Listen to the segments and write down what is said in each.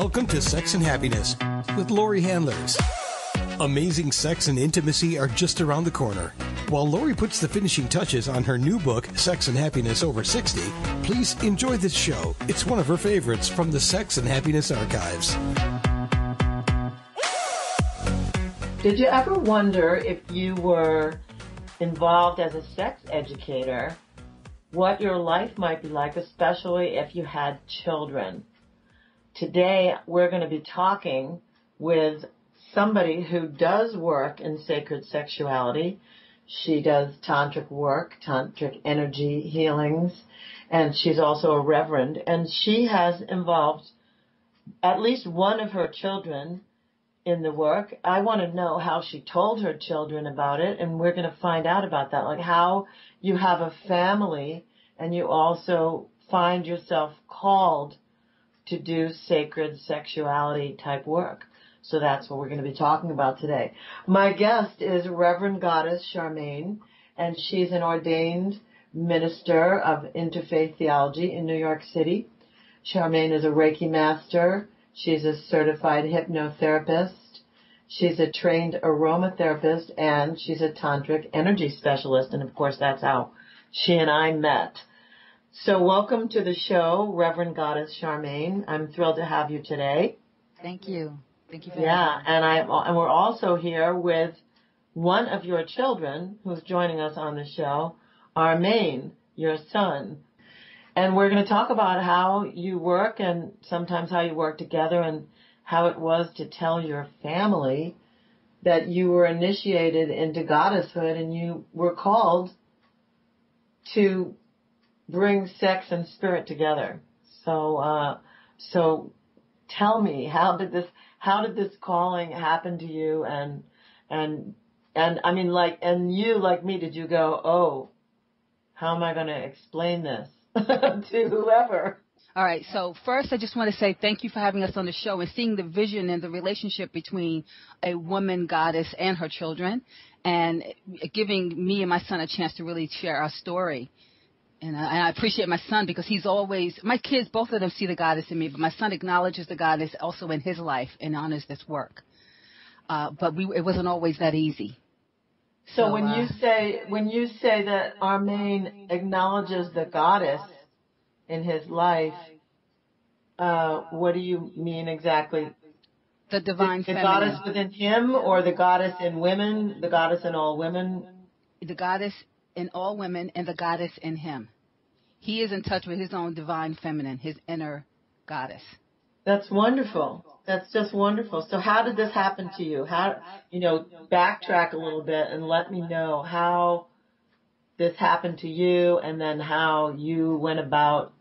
Welcome to Sex and Happiness with Laurie Handlers. Amazing sex and intimacy are just around the corner. While Laurie puts the finishing touches on her new book, Sex and Happiness Over 60, please enjoy this show. It's one of her favorites from the Sex and Happiness archives. Did you ever wonder if you were involved as a sex educator, what your life might be like, especially if you had children? Today, we're going to be talking with somebody who does work in sacred sexuality. She does tantric work, tantric energy healings, and she's also a reverend. And she has involved at least one of her children in the work. I want to know how she told her children about it, and we're going to find out about that. Like how you have a family and you also find yourself called to do sacred sexuality type work. So that's what we're going to be talking about today. My guest is Reverend Goddess Charmaine, and she's an ordained minister of interfaith theology in New York City. Charmaine is a Reiki master. She's a certified hypnotherapist. She's a trained aromatherapist and she's a tantric energy specialist. And of course, that's how she and I met. So welcome to the show, Reverend Goddess Charmaine. I'm thrilled to have you today. Thank you. Thank you for Yeah, and I and we're also here with one of your children who's joining us on the show, Armane, your son. And we're going to talk about how you work and sometimes how you work together and how it was to tell your family that you were initiated into goddesshood and you were called to bring sex and spirit together. So, uh, so tell me, how did this, how did this calling happen to you? And, and, and I mean, like, and you, like me, did you go, oh, how am I going to explain this to whoever? All right. So first, I just want to say thank you for having us on the show and seeing the vision and the relationship between a woman goddess and her children, and giving me and my son a chance to really share our story. And I, and I appreciate my son because he's always my kids. Both of them see the goddess in me, but my son acknowledges the goddess also in his life and honors this work. Uh, but we, it wasn't always that easy. So, so when uh, you say when you say that Armane acknowledges the goddess in his life, uh, what do you mean exactly? The divine the, the goddess within him, or the goddess in women, the goddess in all women. The goddess in all women, and the goddess in him. He is in touch with his own divine feminine, his inner goddess. That's wonderful. That's just wonderful. So how did this happen to you? How, you know, backtrack a little bit and let me know how this happened to you and then how you went about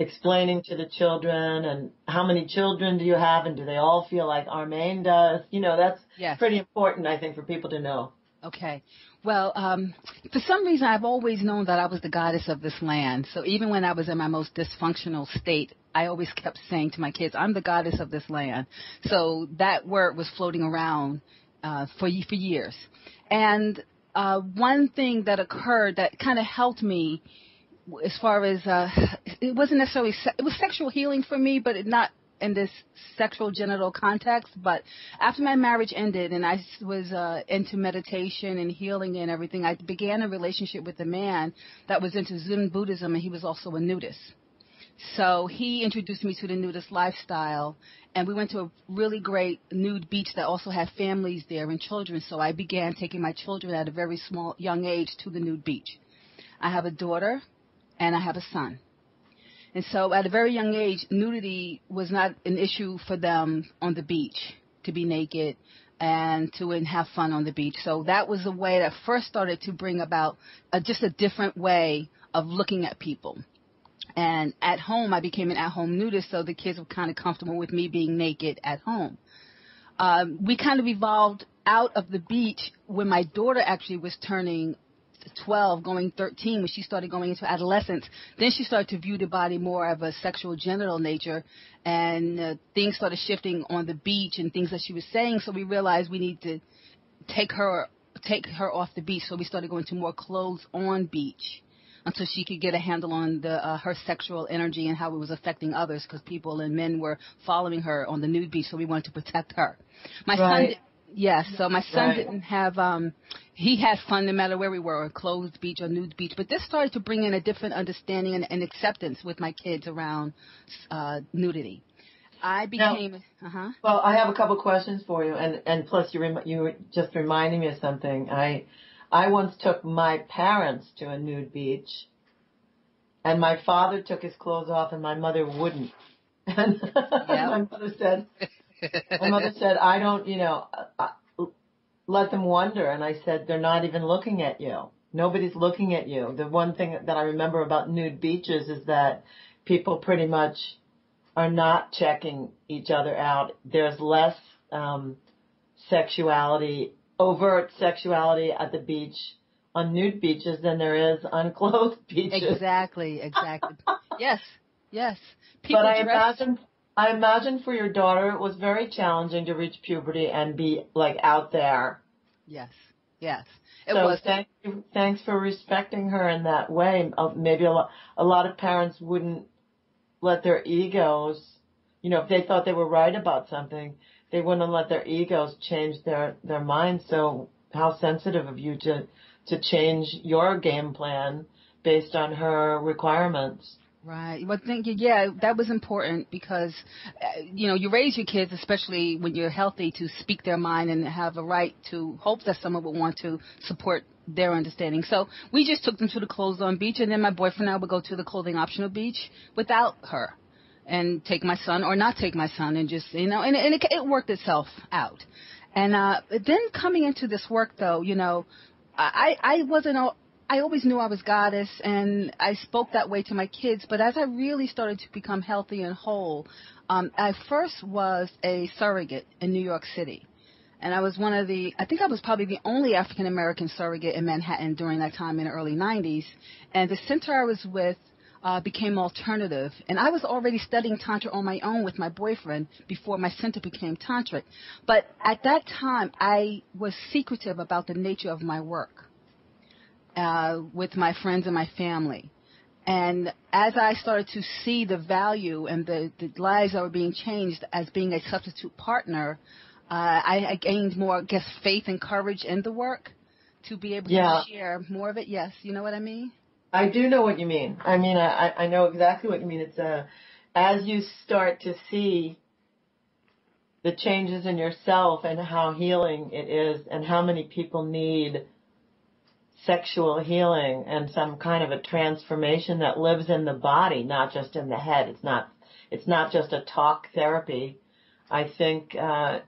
explaining to the children and how many children do you have and do they all feel like Armane does? You know, that's yes. pretty important, I think, for people to know. Okay. Well, um, for some reason, I've always known that I was the goddess of this land. So even when I was in my most dysfunctional state, I always kept saying to my kids, "I'm the goddess of this land." So that word was floating around uh, for for years. And uh, one thing that occurred that kind of helped me as far as uh, it wasn't necessarily se- it was sexual healing for me, but it not in this sexual genital context. But after my marriage ended and I was uh, into meditation and healing and everything, I began a relationship with a man that was into Zen Buddhism and he was also a nudist. So he introduced me to the nudist lifestyle, and we went to a really great nude beach that also had families there and children. So I began taking my children at a very small, young age to the nude beach. I have a daughter and I have a son. And so at a very young age, nudity was not an issue for them on the beach to be naked and to have fun on the beach. So that was a way that first started to bring about a, just a different way of looking at people. And at home, I became an at-home nudist, so the kids were kind of comfortable with me being naked at home. Um, we kind of evolved out of the beach when my daughter actually was turning 12, going 13, when she started going into adolescence, then she started to view the body more of a sexual genital nature, and uh, things started shifting on the beach and things that she was saying. So we realized we need to take her take her off the beach. So we started going to more clothes on beach. until she could get a handle on the uh, her sexual energy and how it was affecting others because people and men were following her on the nude beach, so we wanted to protect her. My right. son. Yes, so my son Right. didn't have um he had fun no matter where we were, a closed beach or nude beach. But this started to bring in a different understanding and, and acceptance with my kids around uh nudity. I Now- became uh huh. Well, I have a couple questions for you, and and plus you rem- you were just reminding me of something. I I once took my parents to a nude beach, and my father took his clothes off, and my mother wouldn't. And my mother said, my mother said, I don't, you know, uh, let them wonder. And I said, they're not even looking at you. Nobody's looking at you. The one thing that I remember about nude beaches is that people pretty much are not checking each other out. There's less um, sexuality, overt sexuality at the beach on nude beaches than there is on clothed beaches. Exactly, exactly. yes, yes. People but I dress. imagine, I imagine for your daughter it was very challenging to reach puberty and be like out there. Yes, yes. It so was. thank you, thanks for respecting her in that way. Uh, Maybe a lot, a lot of parents wouldn't let their egos, you know, if they thought they were right about something, they wouldn't let their egos change their their minds. So how sensitive of you to to change your game plan based on her requirements. Right. Well, thank you. Yeah, that was important because, uh, you know, you raise your kids, especially when you're healthy, to speak their mind and have a right to hope that someone would want to support their understanding. So we just took them to the closed-on beach, and then my boyfriend and I would go to the clothing optional beach without her, and take my son or not take my son, and just you know, and, and it, it worked itself out. And uh, then coming into this work, though, you know, I I wasn't al- I always knew I was goddess and I spoke that way to my kids, but as I really started to become healthy and whole, um, I first was a surrogate in New York City. And I was one of the, I think I was probably the only African American surrogate in Manhattan during that time in the early 90s. And the center I was with uh, became alternative. And I was already studying Tantra on my own with my boyfriend before my center became Tantric. But at that time, I was secretive about the nature of my work uh, with my friends and my family. And as I started to see the value and the, the lives that were being changed as being a substitute partner, uh, I, I gained more, I guess, faith and courage in the work to be able Yeah. to share more of it. Yes, you know what I mean? I do know what you mean. I mean, I, I- I know exactly what you mean. It's uh as you start to see the changes in yourself and how healing it is and how many people need sexual healing and some kind of a transformation that lives in the body, not just in the head. It's not, it's not just a talk therapy. I think, uh,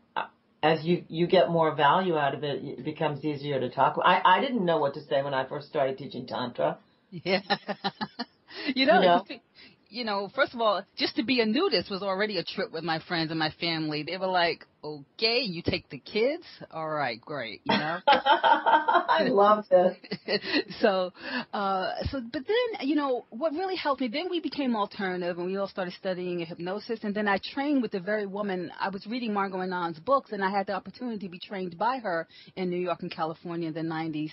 as you, you get more value out of it, it becomes easier to talk. I, I didn't know what to say when I first started teaching Tantra. Yeah. you know, You know? you know, first of all, just to be a nudist was already a trip with my friends and my family. They were like, "Okay, you take the kids? All right, great." You know. I love this. so, uh, so, but then, you know, what really helped me, then we became alternative and we all started studying hypnosis. And then I trained with the very woman, I was reading Margot Anand's books and I had the opportunity to be trained by her in New York and California in the 90s.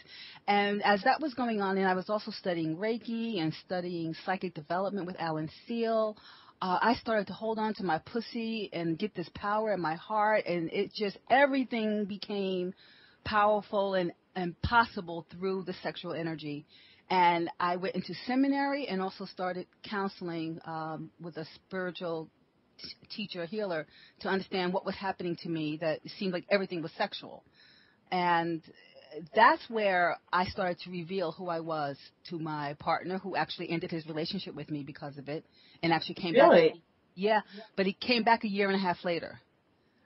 And as that was going on, and I was also studying Reiki and studying psychic development with Alan Seale. Uh, I started to hold on to my pussy and get this power in my heart, and it just everything became powerful and, and possible through the sexual energy. And I went into seminary and also started counseling um, with a spiritual t- teacher healer to understand what was happening to me that seemed like everything was sexual. And that's where I started to reveal who I was to my partner who actually ended his relationship with me because of it and actually came Really? back. Yeah, but he came back a year and a half later.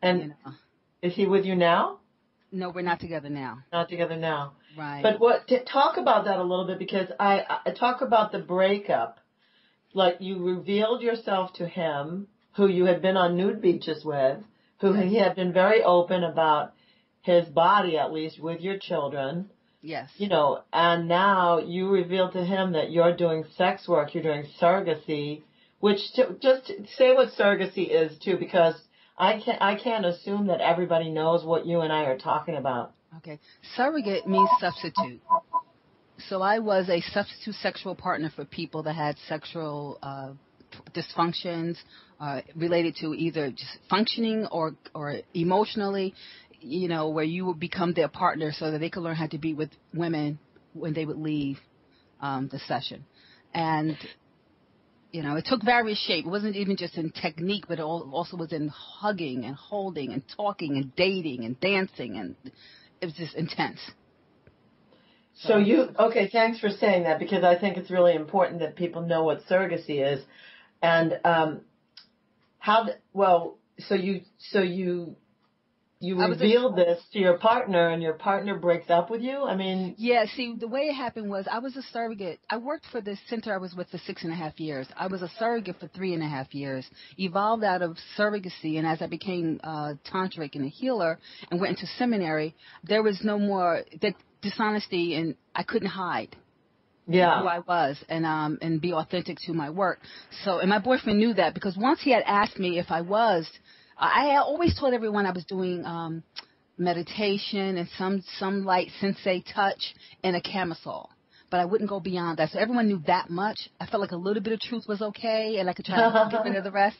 And you know. is he with you now? No, we're not together now. Not together now. Right. But what to talk about that a little bit because I, I talk about the breakup. Like you revealed yourself to him, who you had been on nude beaches with, who he had been very open about his body, at least with your children. yes. You know, and now you reveal to him that you're doing sex work, you're doing surrogacy, which to, just say what surrogacy is too, because I can't I can't assume that everybody knows what you and I are talking about. Okay. Surrogate means substitute. So I was a substitute sexual partner for people that had sexual uh, dysfunctions uh, related to either just functioning or or emotionally, you know, where you would become their partner so that they could learn how to be with women when they would leave um, the session. And you know, it took various shape. It wasn't even just in technique, but it also was in hugging and holding and talking and dating and dancing, and it was just intense. So you okay? Thanks for saying that because I think it's really important that people know what surrogacy is, and um, how. Well, so you so you you revealed this to your partner and your partner breaks up with you? I mean. Yeah, see, the way it happened was I was a surrogate. I worked for the center I was with for six and a half years. I was a surrogate for three and a half years, evolved out of surrogacy, and as I became uh, tantric and a healer and went into seminary, there was no more that dishonesty and I couldn't hide yeah. who I was and um and be authentic to my work. So and my boyfriend knew that because once he had asked me if I was I always told everyone I was doing um, meditation and some some light sensei touch and a camisole, but I wouldn't go beyond that. So everyone knew that much. I felt like a little bit of truth was okay, and I could try to get rid of the rest.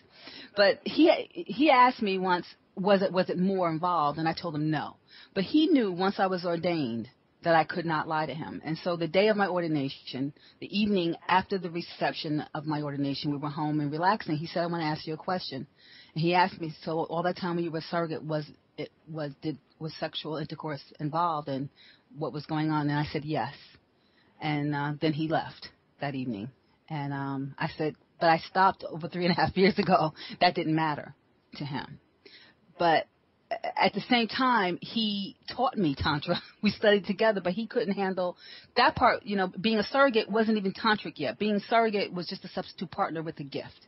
But he he asked me once, was it was it more involved, and I told him no. But he knew once I was ordained that I could not lie to him. And so the day of my ordination, the evening after the reception of my ordination, we were home and relaxing. He said, I want to ask you a question. He asked me, so all that time when you were surrogate, was it was did was sexual intercourse involved and what was going on? And I said yes. And uh, then he left that evening. And um, I said, but I stopped over three and a half years ago. That didn't matter to him. But at the same time, he taught me tantra. We studied together, but he couldn't handle that part. You know, being a surrogate wasn't even tantric yet. Being surrogate was just a substitute partner with a gift.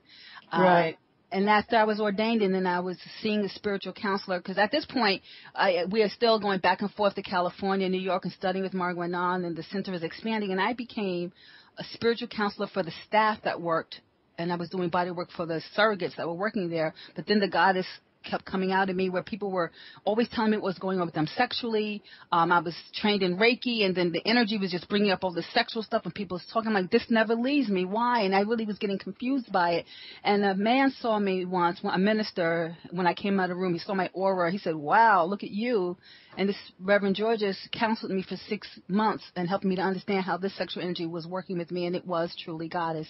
Right. Uh, and after I was ordained, and then I was seeing a spiritual counselor, because at this point, I, we are still going back and forth to California, New York, and studying with Margot Anand, and the center is expanding, and I became a spiritual counselor for the staff that worked and I was doing body work for the surrogates that were working there. But then the goddess kept coming out of me where people were always telling me what was going on with them sexually. Um, I was trained in Reiki, and then the energy was just bringing up all the sexual stuff, and people was talking like, "This never leaves me. Why?" And I really was getting confused by it. And a man saw me once, a minister, when I came out of the room. He saw my aura. He said, "Wow, look at you." And this Reverend Georges counseled me for six months and helped me to understand how this sexual energy was working with me, and it was truly goddess.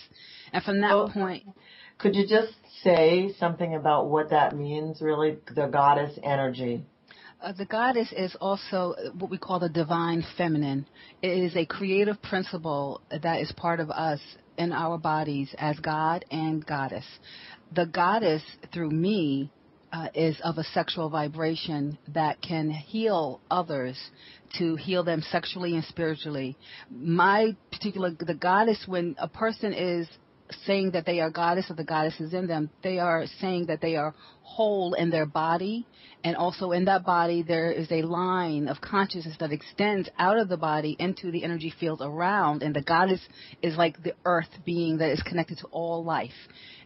And from that oh. point, could you just say something about what that means, really, the goddess energy? Uh, the goddess is also what we call the divine feminine. It is a creative principle that is part of us in our bodies as God and goddess. The goddess, through me, uh, is of a sexual vibration that can heal others to heal them sexually and spiritually. My particular, the goddess, when a person is saying that they are goddess or the goddess is in them. They are saying that they are whole in their body, and also in that body there is a line of consciousness that extends out of the body into the energy field around, and the goddess is like the earth being that is connected to all life.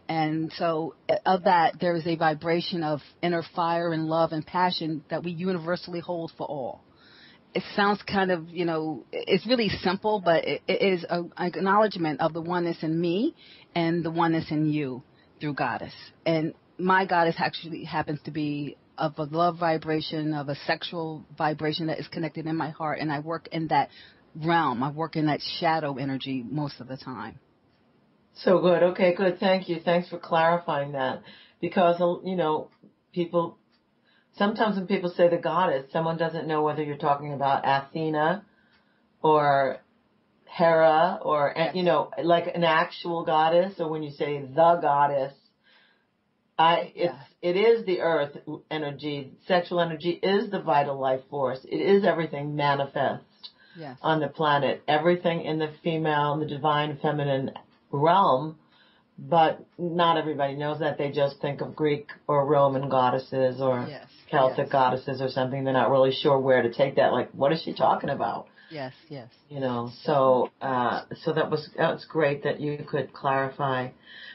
And so, of that, there is a vibration of inner fire and love and passion that we universally hold for all it sounds kind of, you know, it's really simple, but it, it is an acknowledgement of the oneness in me and the oneness in you through Goddess. And my Goddess actually happens to be of a love vibration, of a sexual vibration that is connected in my heart, and I work in that realm. I work in that shadow energy most of the time. So good. Okay, good. Thank you. Thanks for clarifying that. Because, you know, people sometimes when people say the goddess, someone doesn't know whether you're talking about Athena or Hera or yes. you know like an actual goddess or when you say the goddess I it's it is the earth energy sexual energy is the vital life force it is everything manifest yes. on the planet everything in the female the divine feminine realm but not everybody knows that they just think of Greek or Roman goddesses or yes. Celtic yes. goddesses or something. They're not really sure where to take that. Like, what is she talking about? Yes, yes. You know, so uh, so that was that's great that you could clarify.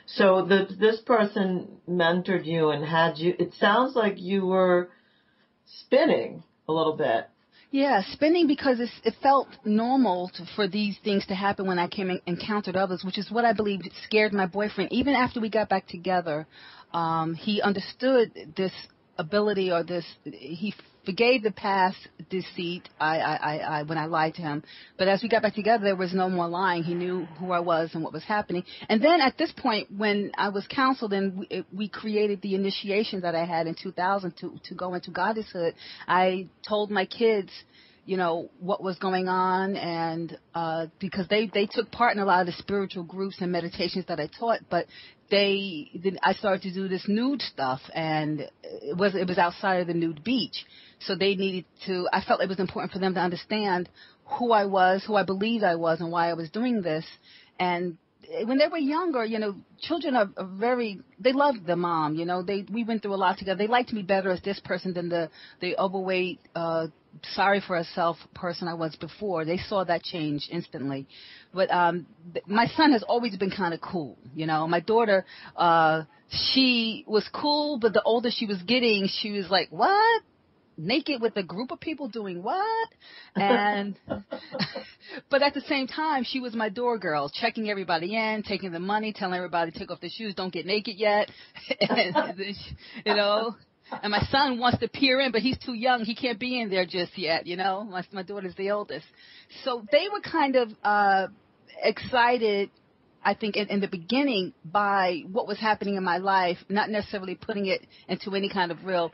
So the this person mentored you and had you. It sounds like you were spinning a little bit. Yeah, spinning because it's, it felt normal to, for these things to happen when I came and encountered others, which is what I believe scared my boyfriend. Even after we got back together, um, he understood this ability or this. He forgave the past deceit I, I, I, when I lied to him. But as we got back together, there was no more lying. He knew who I was and what was happening. And then at this point, when I was counseled and we, we created the initiation that I had in 2000 to to go into goddesshood, I told my kids you know what was going on and uh because they they took part in a lot of the spiritual groups and meditations that I taught but they then I started to do this nude stuff and it was it was outside of the nude beach so they needed to, I felt it was important for them to understand who I was, who I believed I was, and why I was doing this. And when they were younger, you know, children are, are very they love the mom, you know. They we went through a lot together. They liked me better as this person than the the overweight uh sorry for herself person I was before. They saw that change instantly. But um th- my son has always been kind of cool, you know. My daughter uh she was cool, but the older she was getting, she was like, "What? Naked with a group of people doing what? And, but at the same time, she was my door girl, checking everybody in, taking the money, telling everybody to take off their shoes, don't get naked yet. and, you know, and my son wants to peer in, but he's too young. He can't be in there just yet, you know. My, my daughter's the oldest. So they were kind of, uh, excited I think in, in the beginning by what was happening in my life, not necessarily putting it into any kind of real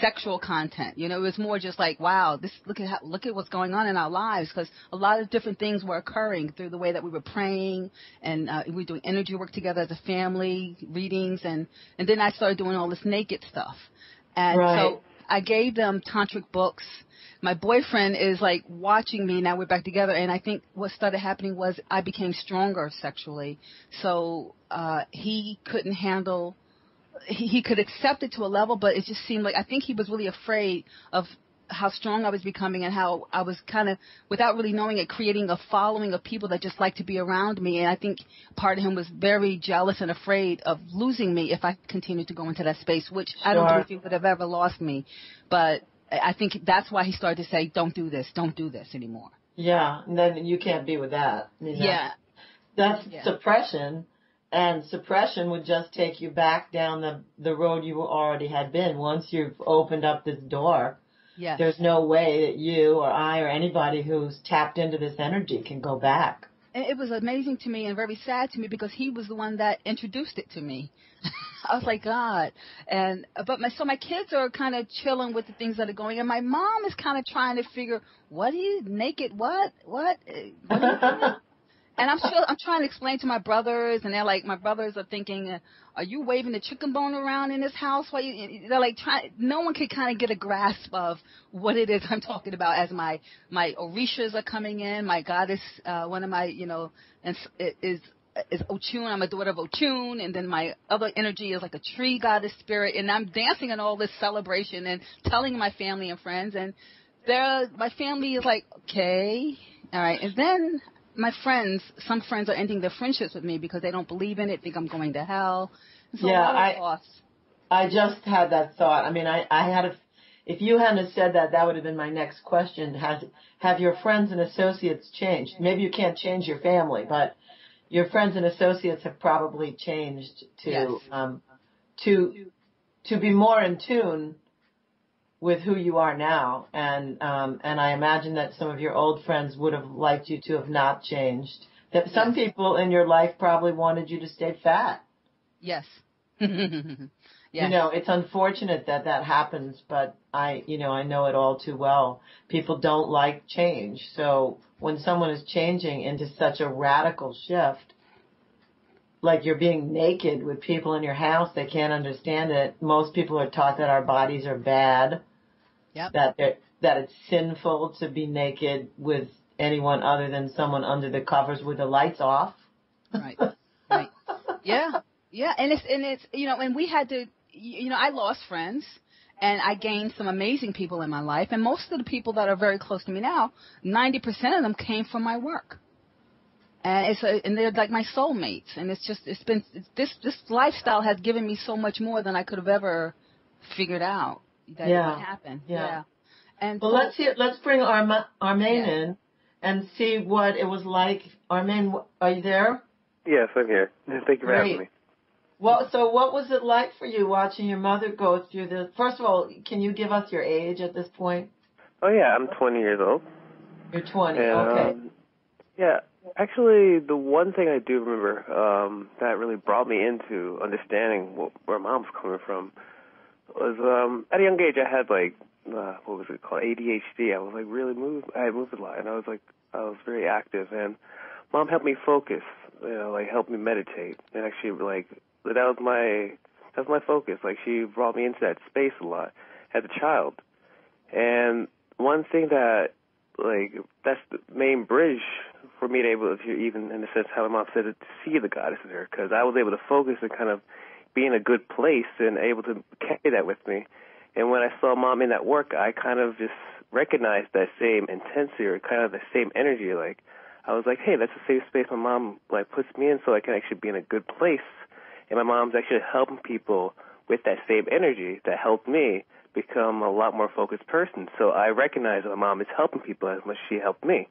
sexual content. You know, it was more just like, wow, this look at how, look at what's going on in our lives because a lot of different things were occurring through the way that we were praying and uh, we were doing energy work together as a family, readings, and and then I started doing all this naked stuff, and right. so I gave them tantric books. My boyfriend is like watching me now. We're back together, and I think what started happening was I became stronger sexually. So uh, he couldn't handle he, he could accept it to a level, but it just seemed like I think he was really afraid of how strong I was becoming and how I was kind of, without really knowing it, creating a following of people that just like to be around me. And I think part of him was very jealous and afraid of losing me if I continued to go into that space, which sure. I don't think he would have ever lost me. But I think that's why he started to say, don't do this, don't do this anymore. Yeah, and then you can't be with that. I mean, yeah. That's, yeah. suppression and suppression would just take you back down the the road you already had been once you've opened up this door yes. there's no way that you or i or anybody who's tapped into this energy can go back and it was amazing to me and very sad to me because he was the one that introduced it to me I was like, God, and but my so my kids are kind of chilling with the things that are going, and my mom is kind of trying to figure, what are you naked? What? What? what and I'm sure I'm trying to explain to my brothers, and they're like, my brothers are thinking, are you waving the chicken bone around in this house? While you, they're like, trying. No one can kind of get a grasp of what it is I'm talking about as my my orishas are coming in. My goddess, uh, one of my, you know, and is is Ochun. I'm a daughter of Ochun, and then my other energy is like a tree goddess spirit, and I'm dancing in all this celebration and telling my family and friends, and they're my family is like, okay, all right, and then my friends, some friends are ending their friendships with me because they don't believe in it, think I'm going to hell. So yeah, I, I just had that thought. I mean, I, I had a, if you hadn't said that, that would have been my next question. Has, have your friends and associates changed? Maybe you can't change your family, but your friends and associates have probably changed to, yes. um, to, to be more in tune with who you are now, and um, and I imagine that some of your old friends would have liked you to have not changed. That some yes. people in your life probably wanted you to stay fat. Yes. You know, it's unfortunate that that happens, but I, you know, I know it all too well. People don't like change. So when someone is changing into such a radical shift, like you're being naked with people in your house, they can't understand it. Most people are taught that our bodies are bad Yep. That it, that it's sinful to be naked with anyone other than someone under the covers with the lights off. Right. Right. yeah. Yeah. And it's and it's you know and we had to you know I lost friends and I gained some amazing people in my life and most of the people that are very close to me now, 90% of them came from my work. And it's a, and they're like my soulmates and it's just it's been it's, this this lifestyle has given me so much more than I could have ever figured out that yeah. would happen. Yeah. yeah. And well, so- let's hear. Let's bring Arma, Armane Yeah. in and see what it was like. Armane, are you there? Yes, I'm here. Thank you for having me. Great. Well, so what was it like for you watching your mother go through this? First of all, can you give us your age at this point? Oh yeah, I'm 20 years old. You're 20. And, okay. um, yeah, actually, the one thing I do remember um, that really brought me into understanding what, where mom's coming from was um, at a young age I had like uh, what was it called ADHD. I was like really moved. I moved a lot, and I was like I was very active. And mom helped me focus. You know, like helped me meditate, and actually like that was my that was my focus. Like she brought me into that space a lot as a child. And one thing that like that's the main bridge for me to able to even in a sense how my mom said it to see the goddess in her because I was able to focus and kind of be in a good place and able to carry that with me. And when I saw mom in that work, I kind of just recognized that same intensity or kind of the same energy. Like I was like, hey, that's a safe space my mom like puts me in, so I can actually be in a good place. And my mom's actually helping people with that same energy that helped me become a lot more focused person. So I recognize that my mom is helping people as much as she helped me.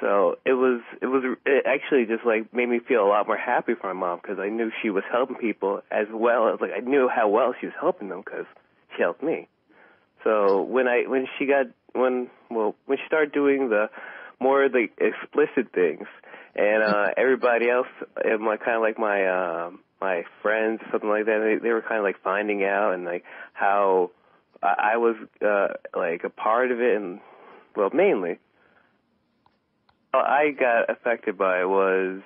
So it was it was it actually just like made me feel a lot more happy for my mom because I knew she was helping people as well as like I knew how well she was helping them because she helped me. So when I when she got when well when she started doing the more of the explicit things and uh everybody else and my kind of like my um my friends something like that they, they were kind of like finding out and like how I, I was uh like a part of it and well mainly how I got affected by it was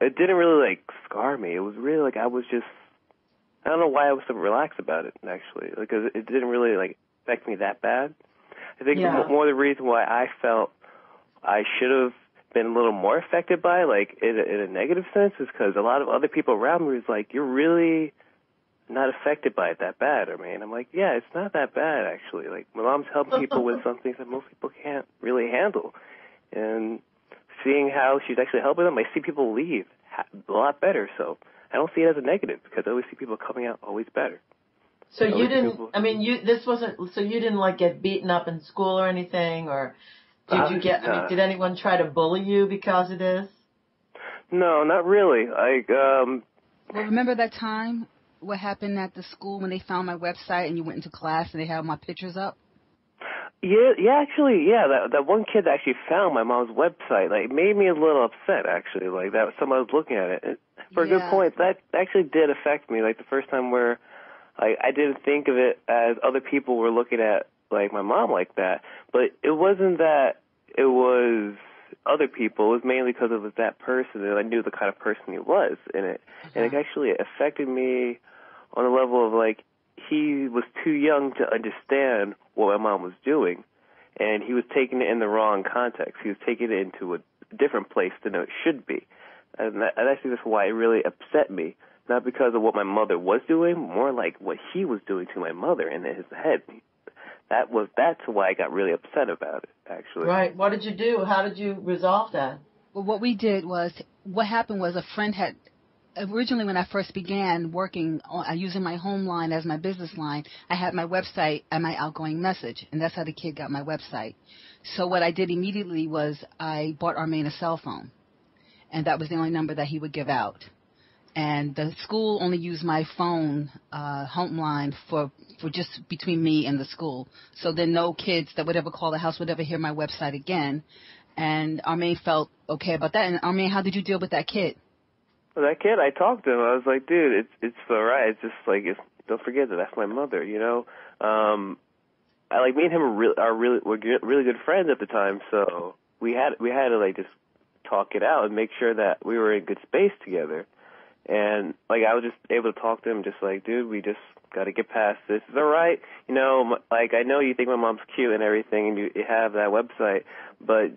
it didn't really like scar me. It was really like I was just I don't know why I was so relaxed about it actually because it didn't really like affect me that bad. I think Yeah. more the reason why I felt I should have been a little more affected by it, like in a, in a negative sense, is because a lot of other people around me was like, "You're really not affected by it that bad." I mean, I'm like, "Yeah, it's not that bad actually." Like my mom's helping people with some things that most people can't really handle, and seeing how she's actually helping them, I see people leave ha- a lot better. So I don't see it as a negative because I always see people coming out always better. So Always you didn't. people- I mean, you. This wasn't. So you didn't like get beaten up in school or anything, or did Uh, you get? I mean, nah. did anyone try to bully you because of this? No, not really. Like, um, Well, remember that time? What happened at the school when they found my website and you went into class and they had my pictures up? Yeah, yeah, actually, yeah. That that one kid that actually found my mom's website, like, made me a little upset. Actually, like that. Someone was looking at it. And for a good Yeah. point, that actually did affect me. Like the first time where, like, I didn't think of it as other people were looking at like my mom like that. But it wasn't that. It was other people. It was mainly because it was that person, and I knew the kind of person he was in it, and it uh-huh. actually affected me on a level of like he was too young to understand what my mom was doing, and he was taking it in the wrong context. He was taking it into a different place than it should be, and, that, and I think that's why it really upset me. Not because of what my mother was doing, more like what he was doing to my mother in his head. That was that's why I got really upset about it. Actually, Right. What did you do? How did you resolve that? Well, what we did was, what happened was a friend had, originally when I first began working on, uh, using my home line as my business line, I had my website and my outgoing message, and that's how the kid got my website. So what I did immediately was I bought Armane a cell phone, and that was the only number that he would give out. And the school only used my phone uh, home line for for just between me and the school. So then no kids that would ever call the house would ever hear my website again. And Armane felt okay about that. And Armane, how did you deal with that kid? That kid, I talked to him. I was like, dude, it's it's all right. It's just like, it's, don't forget that that's my mother. You know, um, I like me and him are really are really were really good friends at the time. So we had we had to like just talk it out and make sure that we were in good space together. And like I was just able to talk to him, just like, dude, we just got to get past this. It's all right, you know. Like I know you think my mom's cute and everything, and you, you have that website, but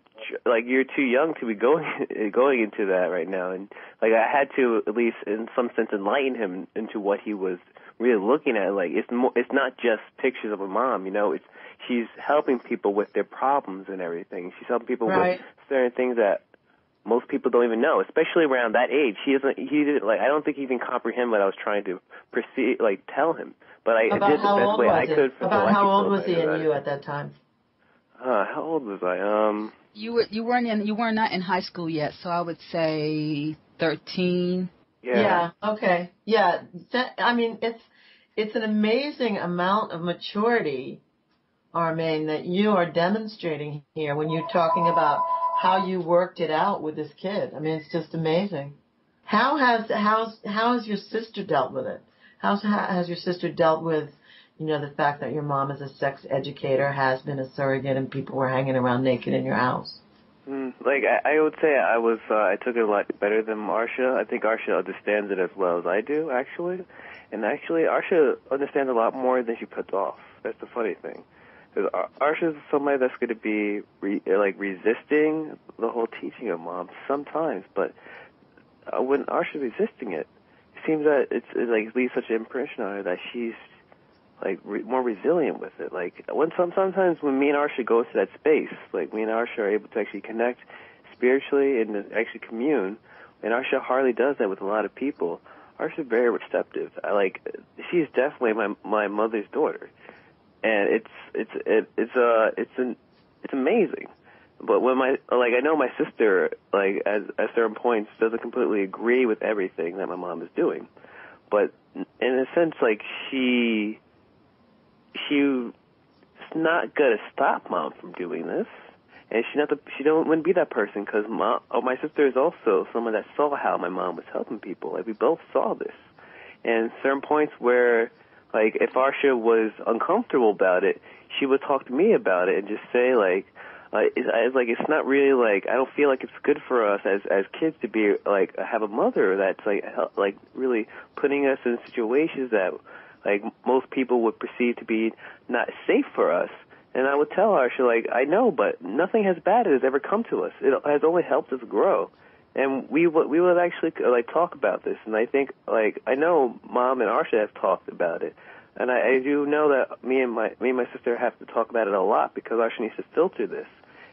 like you're too young to be going going into that right now. And like I had to at least in some sense enlighten him into what he was really looking at. Like it's more, it's not just pictures of a mom, you know. It's she's helping people with their problems and everything. She's helping people Right. with certain things that most people don't even know, especially around that age. He doesn't. He didn't like. I don't think he even comprehend what I was trying to perceive, like tell him. But I About did the best way I was could. it? for About what I how old was he better and you at that time? Uh, how old was I? Um, You were you weren't in you were not in high school yet, so I would say thirteen. yeah. Okay. Yeah. That- I mean, it's it's an amazing amount of maturity, Armane, that you are demonstrating here when you're talking about how you worked it out with this kid. I mean, it's just amazing. How has how's how has your sister dealt with it? How's how has your sister dealt with, you know, the fact that your mom is a sex educator, has been a surrogate, and people were hanging around naked in your house? Mm, like I, I would say, I was uh, I took it a lot better than Arsha. I think Arsha understands it as well as I do, actually. And actually, Arsha understands a lot more than she puts off. That's the funny thing. Because Arsha is somebody that's going to be re, like resisting the whole teaching of mom sometimes, but uh, when Arsha's resisting it, it seems that it's it, like leaves such an impression on her that she's like re- more resilient with it. Like when some sometimes when me and Arsha go to that space, like me and Arsha are able to actually connect spiritually and actually commune, and Arsha hardly does that with a lot of people. Arsha's very receptive. I like she's definitely my my mother's daughter, and it's it's it, it's uh it's an it's amazing. But when my like I know my sister like at at certain points doesn't completely agree with everything that my mom is doing, but in a sense like she she's not gonna stop mom from doing this, and she not the, she don't wouldn't be that person because mom oh my sister is also someone that saw how my mom was helping people. Like we both saw this, and certain points where like if Arsha was uncomfortable about it, she would talk to me about it and just say like. Uh, it's, like it's not really like I don't feel like it's good for us as as kids to be like have a mother that's like hel- like really putting us in situations that like most people would perceive to be not safe for us. And I would tell Arsha like I know, but nothing as bad has ever come to us. It has only helped us grow. And we would we would actually uh, like talk about this. And I think like I know Mom and Arsha have talked about it. And I, I do know that me and my me and my sister have to talk about it a lot because Arsha needs to filter this.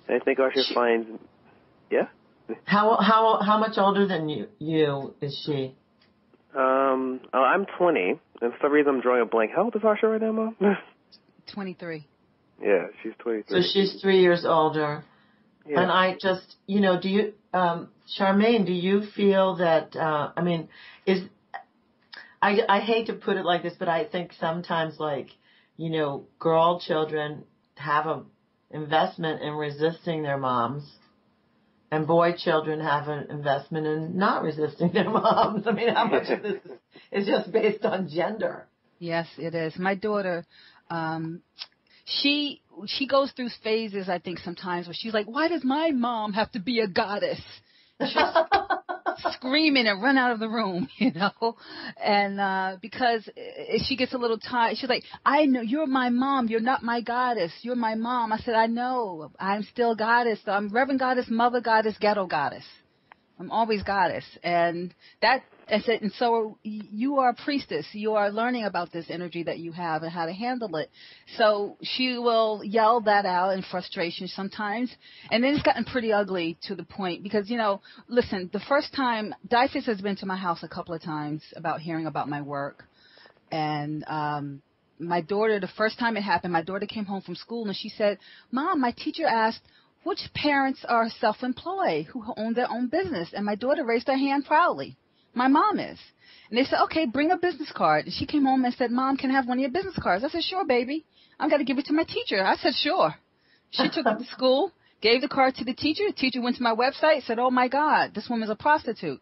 And I think Arsha She- finds, yeah. How how how much older than you you is she? Um, oh, I'm 20, and for some reason I'm drawing a blank. How old is Arsha right now, Mom? Twenty three. yeah, she's 23. So she's three years older. Yeah. And I just, you know, do you, um, Charmaine, do you feel that, uh, I mean, is, I, I hate to put it like this, but I think sometimes like, you know, girl children have an investment in resisting their moms and boy children have an investment in not resisting their moms. I mean, how much of this is, is just based on gender? Yes, it is. My daughter, um, she she goes through phases. I think sometimes where she's like, "Why does my mom have to be a goddess?" She'll screaming and run out of the room, you know, and uh because she gets a little tired, she's like, "I know you're my mom. You're not my goddess. You're my mom." I said, "I know. I'm still goddess. I'm Reverend Goddess, Mother Goddess, Ghetto Goddess. I'm always goddess." And that Said, and so you are a priestess. You are learning about this energy that you have and how to handle it. So she will yell that out in frustration sometimes. And then it's gotten pretty ugly to the point because, you know, listen, the first time, DYFS has been to my house a couple of times about hearing about my work. And, um, my daughter, the first time it happened, my daughter came home from school and she said, Mom, my teacher asked, which parents are self-employed who own their own business? And my daughter raised her hand proudly. My mom is. And they said, okay, bring a business card. And she came home and said, Mom, can I have one of your business cards? I said, sure, baby. I'm going to give it to my teacher. I said, sure. She took it to school, gave the card to the teacher. The teacher went to my website, said, oh my God, this woman's a prostitute.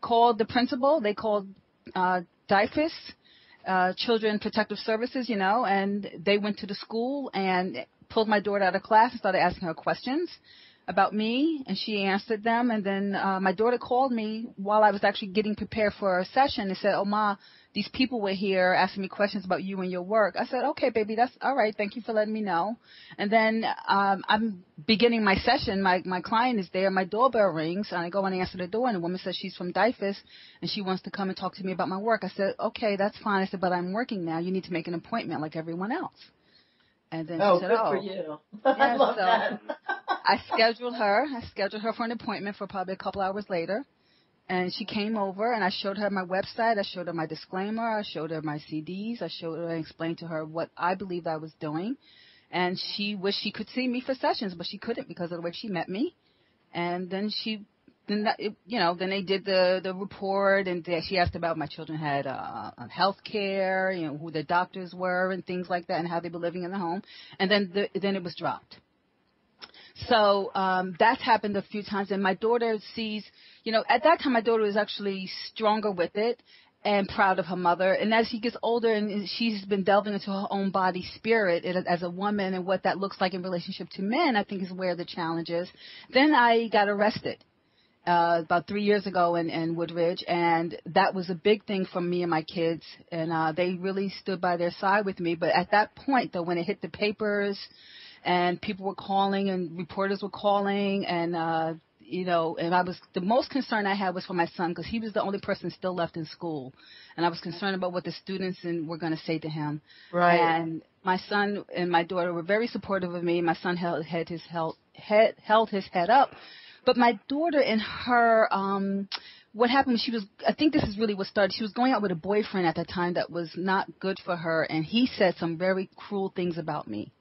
Called the principal. They called uh, DYFS, uh, Children Protective Services, you know, and they went to the school and pulled my daughter out of class and started asking her questions about me and she answered them and then uh, my daughter called me while I was actually getting prepared for a session and said, "Oh ma, these people were here asking me questions about you and your work." I said, "Okay, baby, that's all right. Thank you for letting me know." And then um I'm beginning my session. My my client is there. My doorbell rings and I go and answer the door and the woman says she's from DYFS and she wants to come and talk to me about my work. I said, "Okay, that's fine." I said, "But I'm working now. You need to make an appointment like everyone else." And then Oh, she said, good "Oh." for you. I love so- that. I scheduled her. I scheduled her for an appointment for probably a couple hours later. And she came over and I showed her my website. I showed her my disclaimer. I showed her my CDs. I showed her and explained to her what I believed I was doing. And she wished she could see me for sessions, but she couldn't because of the way she met me. And then she, then that, you know, then they did the the report, and they, she asked about my children had uh, health care, you know, who the doctors were, and things like that, and how they were living in the home. And then the, then it was dropped. So um, that's happened a few times, and my daughter sees, you know, at that time my daughter was actually stronger with it and proud of her mother. And as she gets older and she's been delving into her own body spirit as a woman and what that looks like in relationship to men, I think is where the challenge is. Then I got arrested. Uh, about three years ago in, in Woodridge, and that was a big thing for me and my kids, and uh, they really stood by their side with me. But at that point, though, when it hit the papers, and people were calling and reporters were calling and uh you know and i was the most concern i had was for my son because he was the only person still left in school. And i was concerned about what the students and were going to say to him. Right. And my son and my daughter were very supportive of me. My son held had his held head held his head up but my daughter and her um what happened was she was I think this is really what started. She was going out with a boyfriend at the time that was not good for her and he said some very cruel things about me.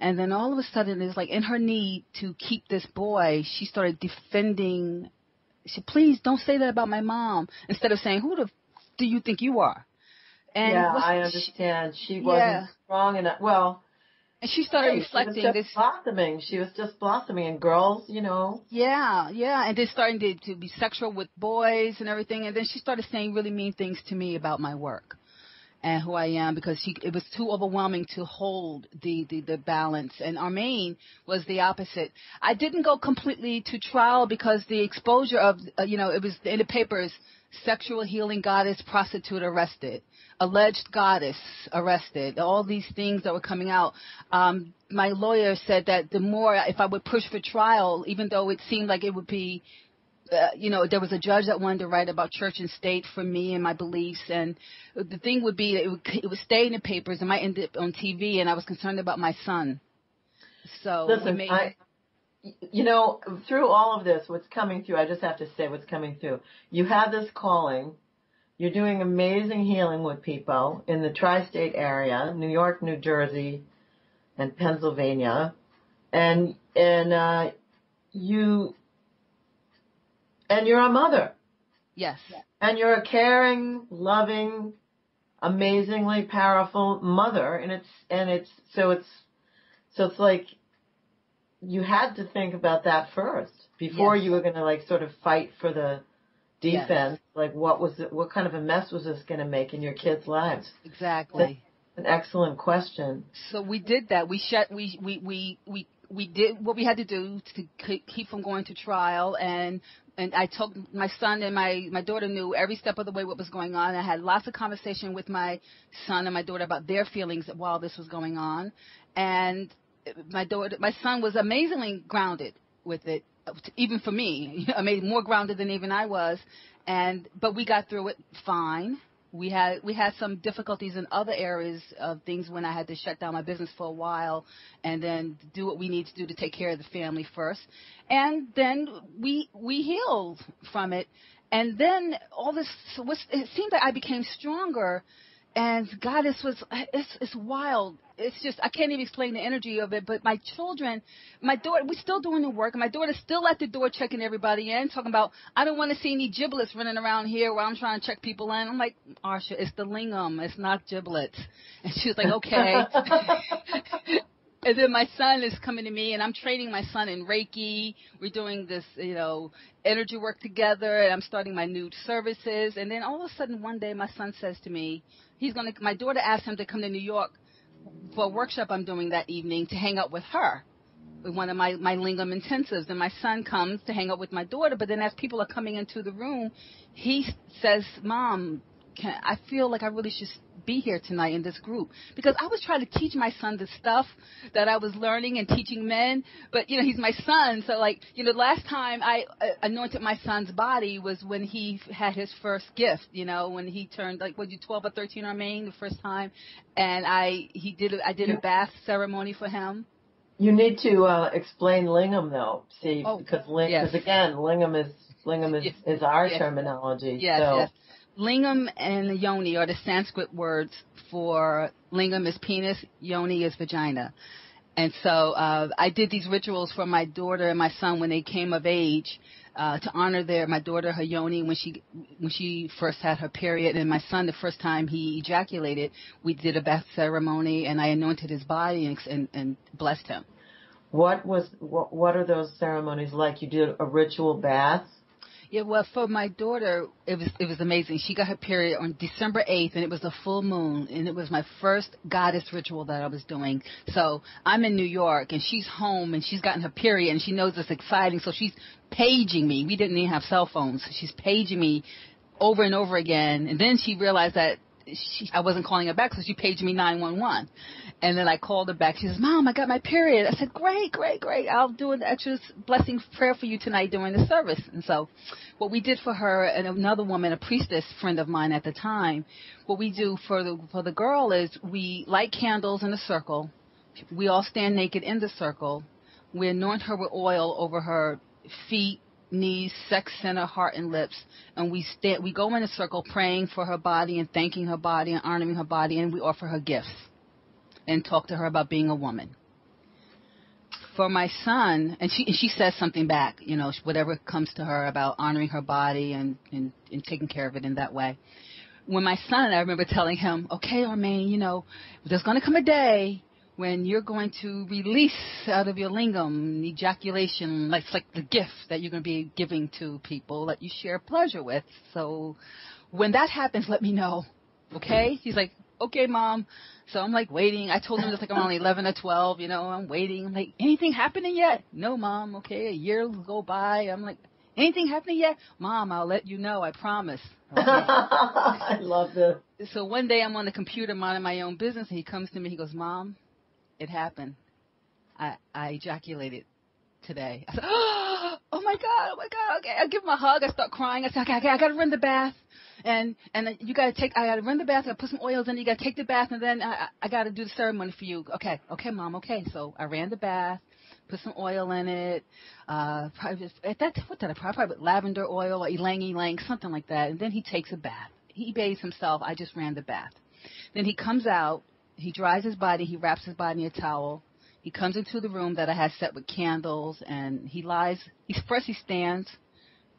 And then all of a sudden, it's like in her need to keep this boy, she started defending. She said, please don't say that about my mom. Instead of saying, who the f- do you think you are? And yeah, I understand. She, she wasn't yeah. strong enough. Well, and she started hey, reflecting she was just this blossoming. She was just blossoming, and girls, you know. Yeah, yeah, and then starting to, to be sexual with boys and everything. And then she started saying really mean things to me about my work and who I am because she, it was too overwhelming to hold the, the, the balance. And Armane was the opposite. I didn't go completely to trial because the exposure of, uh, you know, it was in the papers, sexual healing goddess prostitute arrested, alleged goddess arrested, all these things that were coming out. Um, my lawyer said that the more, if I would push for trial, even though it seemed like it would be uh, you know, there was a judge that wanted to write about church and state for me and my beliefs, and the thing would be it would, it would stay in the papers and might end up on TV, and I was concerned about my son. So listen, I, you know, through all of this, what's coming through, I just have to say what's coming through. You have this calling. You're doing amazing healing with people in the tri-state area, New York, New Jersey, and Pennsylvania, and and uh, you and you're a mother. Yes. And you're a caring, loving, amazingly powerful mother and it's and it's so it's so it's like you had to think about that first before yes. you were going to like sort of fight for the defense. Yes. like what was it what kind of a mess was this going to make in your kids lives? Exactly. That's an excellent question. So we did that. We shut we we we we we did what we had to do to keep from going to trial. And and I told my son and my my daughter knew every step of the way what was going on. I had lots of conversation with my son and my daughter about their feelings while this was going on, and my daughter, my son was amazingly grounded with it, even for me. I mean, more grounded than even I was, and but we got through it fine we had we had some difficulties in other areas of things when I had to shut down my business for a while and then do what we need to do to take care of the family first. And then we we healed from it. And then all this it seemed that I became stronger and God, this was it's it's wild. It's just I can't even explain the energy of it. But my children, my daughter, we're still doing the work. My daughter's still at the door checking everybody in, talking about I don't want to see any giblets running around here where I'm trying to check people in. I'm like, Arsha, it's the lingam, it's not giblets. And she was like, okay. and then my son is coming to me and I'm training my son in Reiki. We're doing this, you know, energy work together and I'm starting my new services. And then all of a sudden one day my son says to me, he's going to, my daughter asked him to come to New York for a workshop I'm doing that evening to hang out with her. With one of my, my Lingam intensives and my son comes to hang out with my daughter, but then as people are coming into the room, he says, mom, can, I feel like I really should be here tonight in this group because I was trying to teach my son the stuff that I was learning and teaching men, but you know he's my son, so like you know the last time I uh, anointed my son's body was when he had his first gift, you know when he turned like what you 12 or 13 Armane the first time, and I he did I did a bath ceremony for him You need to uh, explain lingam though, see, Oh, because ling- yes. cause again, lingam is lingam is, Yes. is our Yes. terminology. Yes, so yes. Lingam and yoni are the Sanskrit words for lingam is penis, yoni is vagina. And so uh, I did these rituals for my daughter and my son when they came of age uh, to honor their my daughter her yoni when she when she first had her period, and my son the first time he ejaculated. We did a bath ceremony, and I anointed his body and, and, and blessed him. what was what, what are those ceremonies like? You did a ritual bath. Yeah, well, for my daughter, it was it was amazing. She got her period on December eighth, and it was a full moon, and it was my first goddess ritual that I was doing. So I'm in New York, and she's home, and she's gotten her period, and she knows it's exciting. So she's paging me. We didn't even have cell phones. She's paging me over and over again, and then she realized that she, I wasn't calling her back, so she paged me 911. And then I called her back. She says, "Mom, I got my period." I said, "Great, great, great. I'll do an extra blessing prayer for you tonight during the service." And so, what we did for her and another woman, a priestess friend of mine at the time, what we do for the for the girl is we light candles in a circle. We all stand naked in the circle. We anoint her with oil over her feet, knees, sex center, heart, and lips, and we stand. We go in a circle praying for her body and thanking her body and honoring her body, and we offer her gifts and talk to her about being a woman. For my son, and she and she says something back, you know, whatever comes to her about honoring her body and and, and taking care of it in that way. When my son, I remember telling him, "Okay, Armane, you know, there's going to come a day when you're going to release out of your lingam ejaculation, like it's like the gift that you're going to be giving to people that you share pleasure with. So when that happens, let me know. Okay? He's like, okay, mom. So I'm like waiting. I told him it's like around 11 or 12. You know, I'm waiting. I'm like, anything happening yet? No, mom. Okay, a year will go by. I'm like, anything happening yet? Mom, I'll let you know. I promise. Okay. I love this. so one day I'm on the computer minding my own business, and he comes to me. He goes, "Mom, it happened. I I ejaculated today." I said, "Oh my god! Oh my god!" Okay, I give him a hug. I start crying. I say, "Okay, okay I gotta run the bath." And and you gotta take. I gotta run the bath. I put some oils in. You gotta take the bath, and then I I gotta do the ceremony for you. Okay, okay, mom. Okay. So I ran the bath, put some oil in it. Uh, probably just, at that what did I probably, probably put lavender oil or ylang ylang something like that. And then he takes a bath. He bathes himself. I just ran the bath. Then he comes out. He dries his body. He wraps his body in a towel. He comes into the room that I had set with candles, and he lies. He first he stands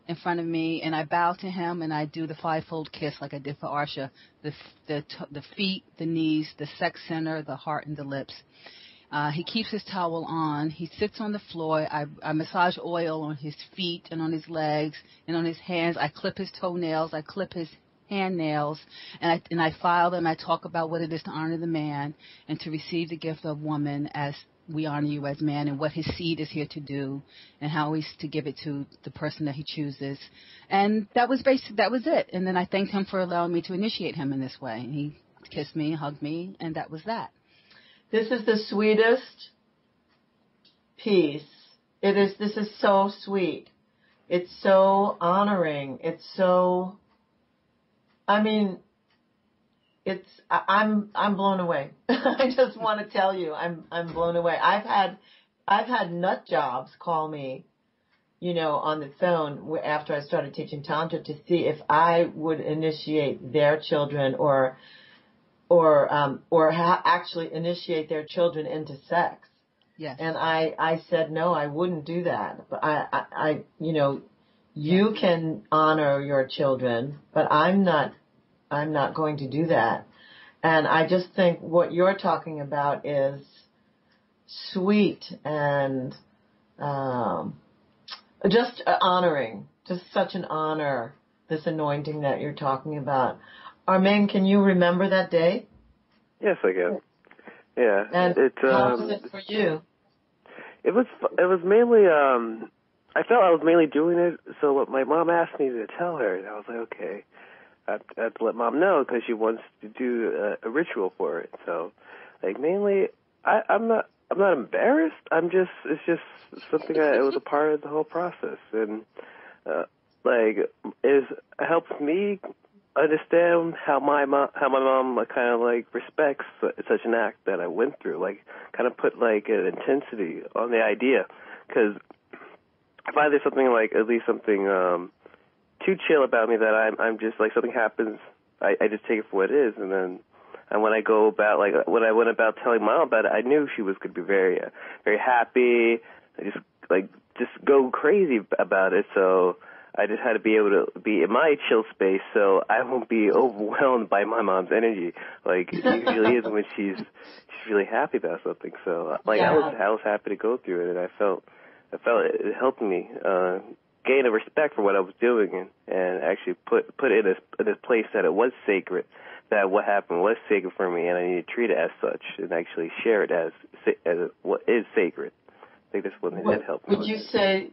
in front of me, and I bow to him, and I do the fivefold kiss like I did for Arsha: the the the feet, the knees, the sex center, the heart, and the lips. Uh, he keeps his towel on. He sits on the floor. I, I massage oil on his feet and on his legs and on his hands. I clip his toenails. I clip his hand nails, and I and I file them. I talk about what it is to honor the man and to receive the gift of woman as we honor you as man, and what his seed is here to do, and how he's to give it to the person that he chooses. And that was basic. That was it. And then I thanked him for allowing me to initiate him in this way. And he kissed me, hugged me, and that was that. This is the sweetest piece. It is, this is so sweet. It's so honoring. It's so, I mean, it's, I- I'm, I'm blown away. I just want to tell you, I'm, I'm blown away. I've had, I've had nut jobs call me, you know, on the phone after I started teaching Tantra to see if I would initiate their children or, or um, or ha- actually initiate their children into sex. Yes. And I I said no, I wouldn't do that. But I I, I you know, you can honor your children, but I'm not I'm not going to do that. And I just think what you're talking about is sweet and um, just uh, honoring, just such an honor. This anointing that you're talking about. Armane, can you remember that day? Yes, I can. Yeah, And it how um, was it for you? it was it was mainly um I felt I was mainly doing it. So what my mom asked me to tell her, and I was like, okay, I have to, I have to let mom know because she wants to do a, a ritual for it. So like mainly, I, I'm not I'm not embarrassed. I'm just it's just something that it was a part of the whole process, and uh, like is helps me understand how my mom, how my mom kind of like respects such an act that I went through. Like, kind of put like an intensity on the idea, because I find there's something like at least something um too chill about me that I'm I'm just like something happens, I I just take it for what it is, and then and when I go about like when I went about telling mom about it, I knew she was going to be very uh, very happy. I just like just go crazy about it. So I just had to be able to be in my chill space so I won't be overwhelmed by my mom's energy like it usually is when she's she's really happy about something. So like yeah. I was I was happy to go through it and I felt I felt it, it helped me uh gain a respect for what I was doing and, and actually put put it in a, in a place that it was sacred that what happened was sacred for me, and I need to treat it as such, and actually share it as as what is sacred. I think that's what, what that helped. Would you say?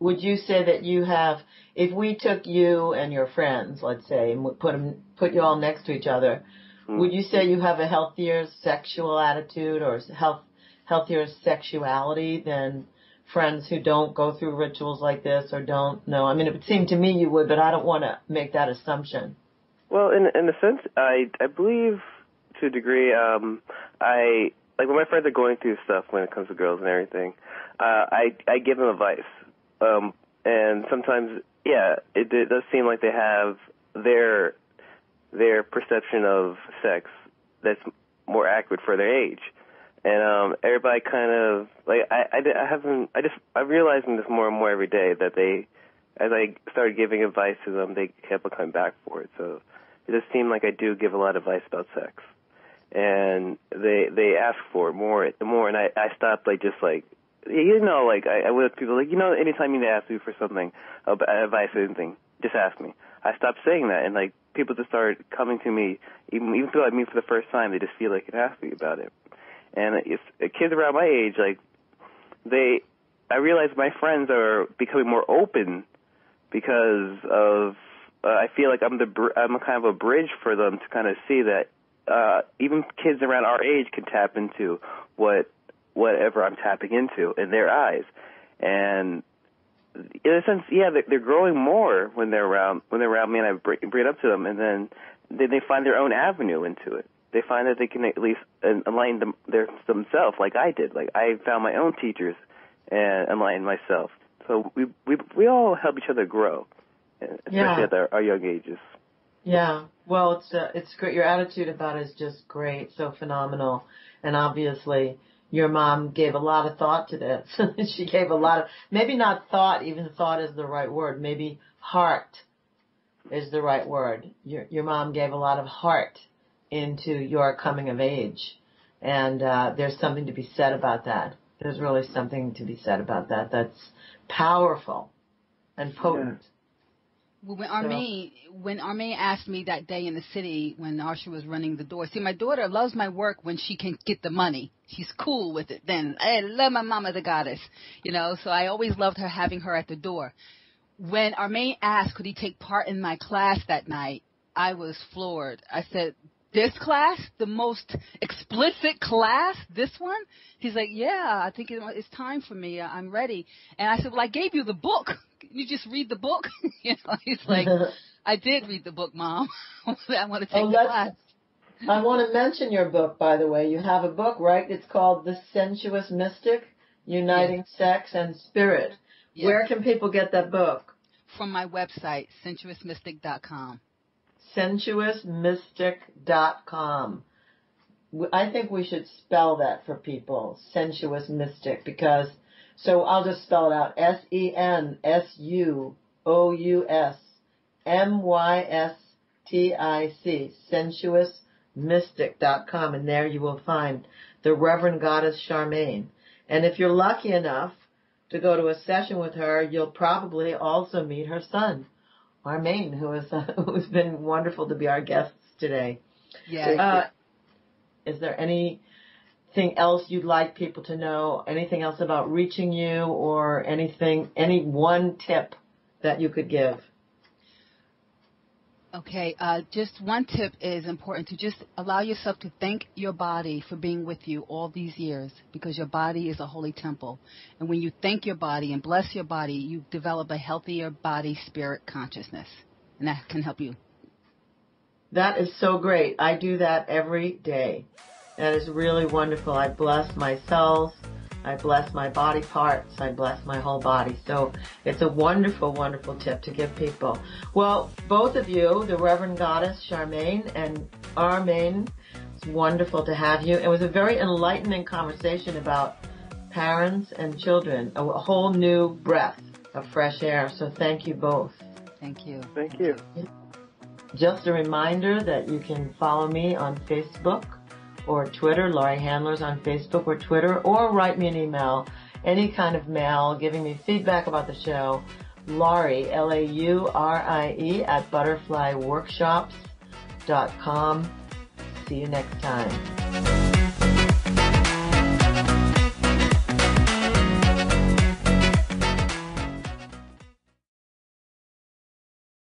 Would you say that you have, if we took you and your friends, let's say, and put them, put you all next to each other, mm-hmm. would you say you have a healthier sexual attitude or health, healthier sexuality than friends who don't go through rituals like this or don't know? I mean, it would seem to me you would, but I don't want to make that assumption. Well, in in a sense, I I believe to a degree, um, I like when my friends are going through stuff when it comes to girls and everything, uh, I I give them advice, um, and sometimes, yeah, it, it does seem like they have their their perception of sex that's more accurate for their age, and um, everybody kind of like I I, I haven't I just I'm realizing this more and more every day that they as I started giving advice to them, they kept coming back for it. So it does seem like I do give a lot of advice about sex, and they they ask for it more the more, and I I stopped like just like you know like I, I would people like you know anytime you need to ask me for something about advice or anything, just ask me. I stopped saying that, and like people just started coming to me, even even though I meet for the first time, they just feel like it ask me about it. And if kids around my age, like they, I realize my friends are becoming more open because of uh, I feel like I'm the br- I'm kind of a bridge for them to kind of see that uh, even kids around our age can tap into what whatever I'm tapping into in their eyes, and in a sense, yeah, they're, they're growing more when they're around when they're around me, and I bring, bring it up to them, and then then they find their own avenue into it. They find that they can at least align them their themselves, like I did. Like I found my own teachers and align myself. So we we we all help each other grow especially yeah. at our, our young ages. Yeah, well, it's uh, it's great. Your attitude about it is just great, so phenomenal, and obviously your mom gave a lot of thought to this. she gave a lot of maybe not thought, even thought is the right word. Maybe heart is the right word. Your your mom gave a lot of heart into your coming of age, and uh, there's something to be said about that. There's really something to be said about that. That's powerful and potent. Yeah. When Armane, when Armane asked me that day in the city when Arsha was running the door, see, my daughter loves my work when she can get the money. She's cool with it. Then I love my mama, the goddess, you know. So I always loved her having her at the door. When Armane asked could he take part in my class that night, I was floored. I said, "This class, the most explicit class, this one?" He's like, "Yeah, I think it's time for me. I'm ready." And I said, "Well, I gave you the book." you just read the book? you know, he's like, I did read the book, Mom. I want to take oh, the class. I want to mention your book, by the way. You have a book, right? It's called The Sensuous Mystic, Uniting yes. Sex and Spirit. Yes. Where can people get that book? From my website, sensuousmystic.com. Sensuousmystic.com. I think we should spell that for people, sensuous mystic, because so I'll just spell it out. S-E-N-S-U-O-U-S M-Y-S-T-I-C, sensuousmystic.com, and there you will find the Reverend Goddess Charmaine. And if you're lucky enough to go to a session with her, you'll probably also meet her son, Armane, who is uh, who's been wonderful to be our guests today. Yeah. Uh, is there anything else you'd like people to know? Anything else about reaching you or anything, any one tip that you could give? Okay, uh, just one tip is important to just allow yourself to thank your body for being with you all these years because your body is a holy temple. And when you thank your body and bless your body, you develop a healthier body spirit consciousness. And that can help you That is so great. I do that every day. That is really wonderful. I bless my cells. I bless my body parts. I bless my whole body. So it's a wonderful, wonderful tip to give people. Well, both of you, the Reverend Goddess Charmaine and Armane, it's wonderful to have you. It was a very enlightening conversation about parents and children, a whole new breath of fresh air. So thank you both. Thank you. Thank you. Just a reminder that you can follow me on Facebook or Twitter, Laurie Handlers on Facebook or Twitter, or write me an email, any kind of mail giving me feedback about the show. Laurie, L-A-U-R-I-E at butterflyworkshops.com. See you next time.